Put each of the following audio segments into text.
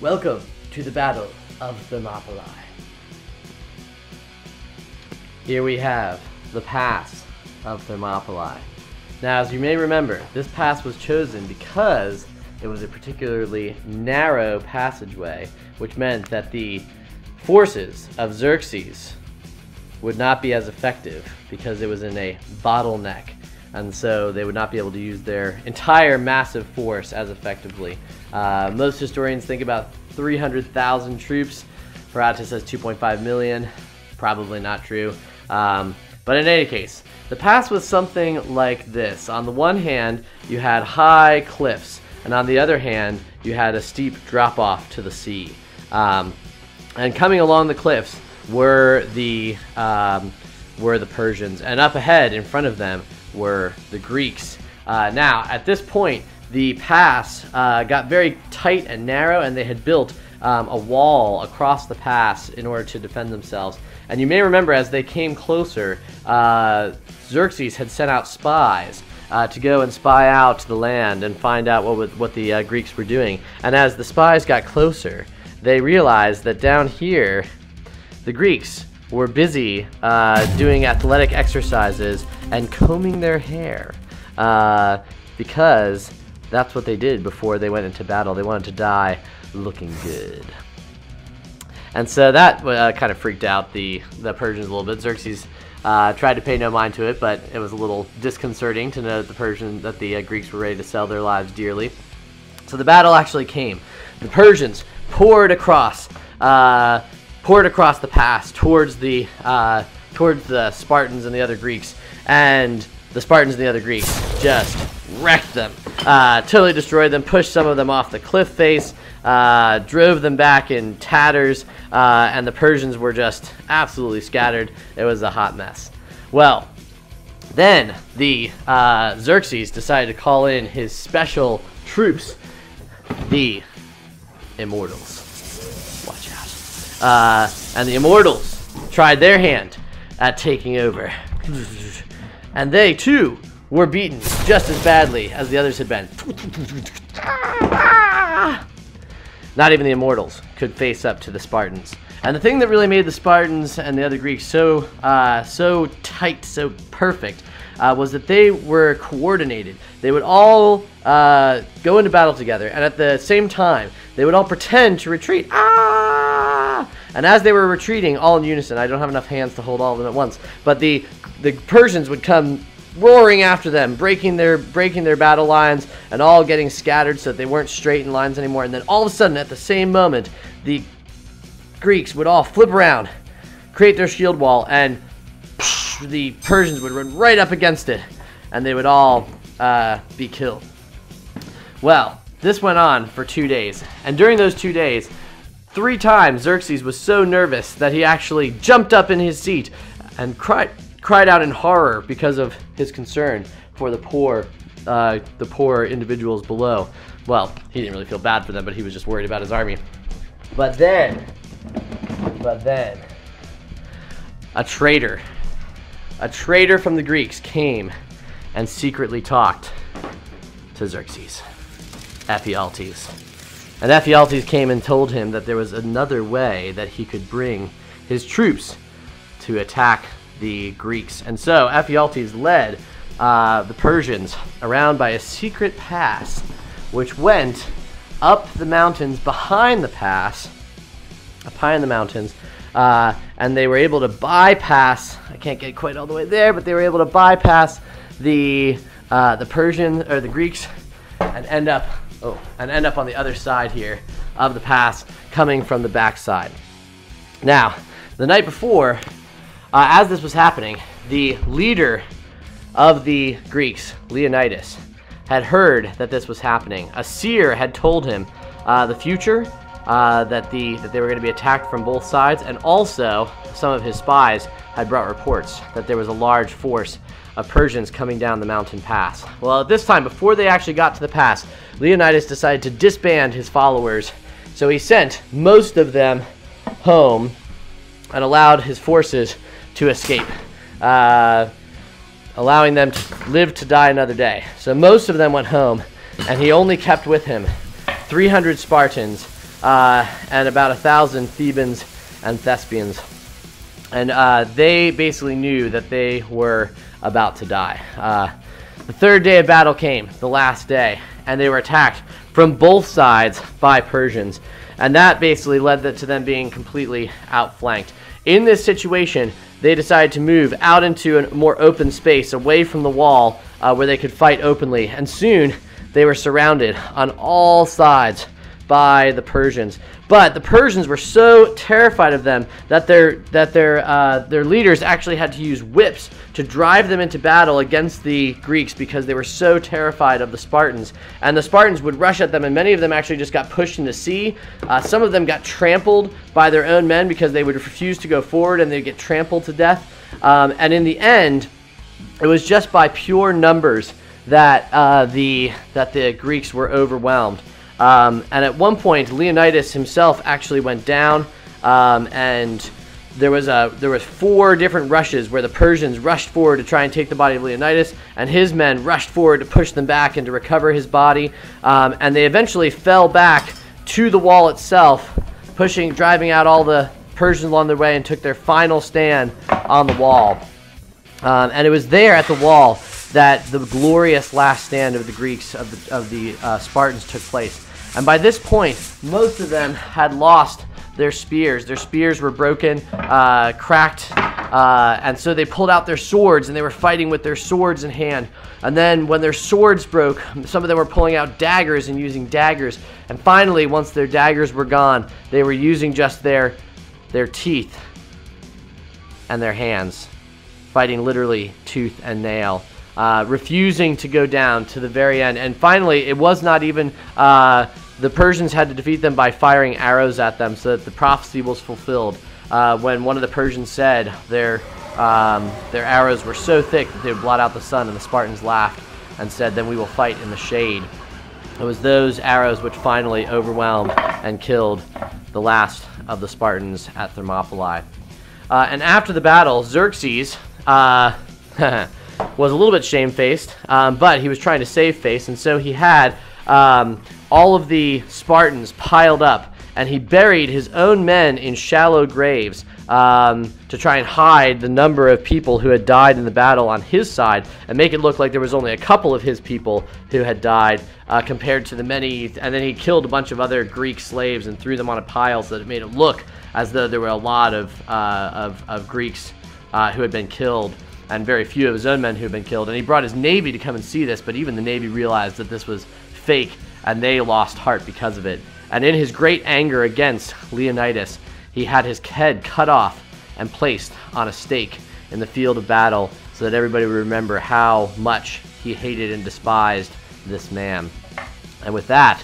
Welcome to the Battle of Thermopylae. Here we have the pass of Thermopylae. Now, as you may remember, this pass was chosen because it was a particularly narrow passageway, which meant that the forces of Xerxes would not be as effective because it was in a bottleneck. And so they would not be able to use their entire massive force as effectively. Uh, most historians think about 300,000 troops. Herodotus says 2.5 million. Probably not true. Um, but in any case, the pass was something like this. On the one hand, you had high cliffs, and on the other hand, you had a steep drop off to the sea. Um, and coming along the cliffs were the um, were the Persians, and up ahead in front of them were the Greeks. Uh, now, at this point, the pass uh, got very tight and narrow, and they had built um, a wall across the pass in order to defend themselves. And you may remember as they came closer, uh, Xerxes had sent out spies uh, to go and spy out the land and find out what, what the uh, Greeks were doing. And as the spies got closer, they realized that down here, the Greeks were busy uh, doing athletic exercises and combing their hair uh, because that's what they did before they went into battle. They wanted to die looking good. And so that uh, kind of freaked out the, the Persians a little bit. Xerxes uh, tried to pay no mind to it, but it was a little disconcerting to know that the Persian that the uh, Greeks were ready to sell their lives dearly. So the battle actually came. The Persians poured across, uh, poured across the pass towards the uh, towards the Spartans and the other Greeks, and the Spartans and the other Greeks just wrecked them, uh, totally destroyed them, pushed some of them off the cliff face, uh, drove them back in tatters, uh, and the Persians were just absolutely scattered. It was a hot mess. Well, then the uh, Xerxes decided to call in his special troops, the Immortals. Uh, and the Immortals tried their hand at taking over. And they, too, were beaten just as badly as the others had been. Not even the Immortals could face up to the Spartans. And the thing that really made the Spartans and the other Greeks so uh, so tight, so perfect, uh, was that they were coordinated. They would all uh, go into battle together, and at the same time, they would all pretend to retreat. Ah! And as they were retreating, all in unison, I don't have enough hands to hold all of them at once, but the the Persians would come roaring after them, breaking their breaking their battle lines, and all getting scattered so that they weren't straight in lines anymore. And then all of a sudden, at the same moment, the Greeks would all flip around, create their shield wall, and the Persians would run right up against it, and they would all uh, be killed. Well, this went on for two days, and during those two days, three times Xerxes was so nervous that he actually jumped up in his seat and cried cried out in horror because of his concern for the poor, uh, the poor individuals below. Well, he didn't really feel bad for them, but he was just worried about his army. But then, but then, a traitor, a traitor from the Greeks came and secretly talked to Xerxes, Ephialtes. And Ephialtes came and told him that there was another way that he could bring his troops to attack the Greeks. And so Ephialtes led uh, the Persians around by a secret pass, which went up the mountains behind the pass, up high in the mountains, uh, and they were able to bypass. I can't get quite all the way there, but they were able to bypass the uh, the Persian or the Greeks and end up oh and end up on the other side here of the pass, coming from the backside. Now, the night before, uh, as this was happening, the leader of the Greeks, Leonidas, had heard that this was happening. A seer had told him uh, the future, uh, that the that they were going to be attacked from both sides, and also some of his spies had brought reports that there was a large force of Persians coming down the mountain pass. Well, at this time, before they actually got to the pass, Leonidas decided to disband his followers, so he sent most of them home and allowed his forces to escape, uh, allowing them to live to die another day. So most of them went home, and he only kept with him 300 Spartans uh, and about a thousand Thebans and Thespians. And uh, they basically knew that they were about to die. Uh, the third day of battle came, the last day, and they were attacked from both sides by Persians. And that basically led to them being completely outflanked. In this situation, they decided to move out into a more open space away from the wall uh, where they could fight openly. And soon they were surrounded on all sides by the Persians. But the Persians were so terrified of them that their that their uh, their leaders actually had to use whips to drive them into battle against the Greeks because they were so terrified of the Spartans. And the Spartans would rush at them, and many of them actually just got pushed into the sea. Uh, some of them got trampled by their own men because they would refuse to go forward, and they'd get trampled to death. Um, and in the end, it was just by pure numbers that uh, the that the Greeks were overwhelmed. Um, and at one point, Leonidas himself actually went down, um, and there was a there was four different rushes where the Persians rushed forward to try and take the body of Leonidas, and his men rushed forward to push them back and to recover his body, um, and they eventually fell back to the wall itself, pushing, driving out all the Persians along their way, and took their final stand on the wall. Um, and it was there at the wall that the glorious last stand of the Greeks of the, of the uh, Spartans took place. And by this point, most of them had lost their spears. Their spears were broken, uh, cracked, uh, and so they pulled out their swords and they were fighting with their swords in hand. And then when their swords broke, some of them were pulling out daggers and using daggers. And finally, once their daggers were gone, they were using just their their teeth and their hands, fighting literally tooth and nail. Uh, refusing to go down to the very end. And finally, it was not even uh, the Persians had to defeat them by firing arrows at them so that the prophecy was fulfilled. Uh, when one of the Persians said their, um, their arrows were so thick that they would blot out the sun, and the Spartans laughed and said, Then we will fight in the shade. It was those arrows which finally overwhelmed and killed the last of the Spartans at Thermopylae. Uh, and after the battle, Xerxes uh, was a little bit shamefaced, um, but he was trying to save face, and so he had um, all of the Spartans piled up, and he buried his own men in shallow graves um, to try and hide the number of people who had died in the battle on his side and make it look like there was only a couple of his people who had died uh, compared to the many. And then he killed a bunch of other Greek slaves and threw them on a pile so that it made it look as though there were a lot of, uh, of, of, Greeks uh, who had been killed and very few of his own men who had been killed. And he brought his navy to come and see this, but even the navy realized that this was fake, and they lost heart because of it. And in his great anger against Leonidas, he had his head cut off and placed on a stake in the field of battle so that everybody would remember how much he hated and despised this man. And with that,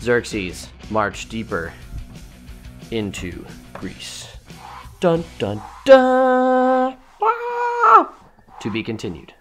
Xerxes marched deeper into Greece. Dun dun dun! To be continued.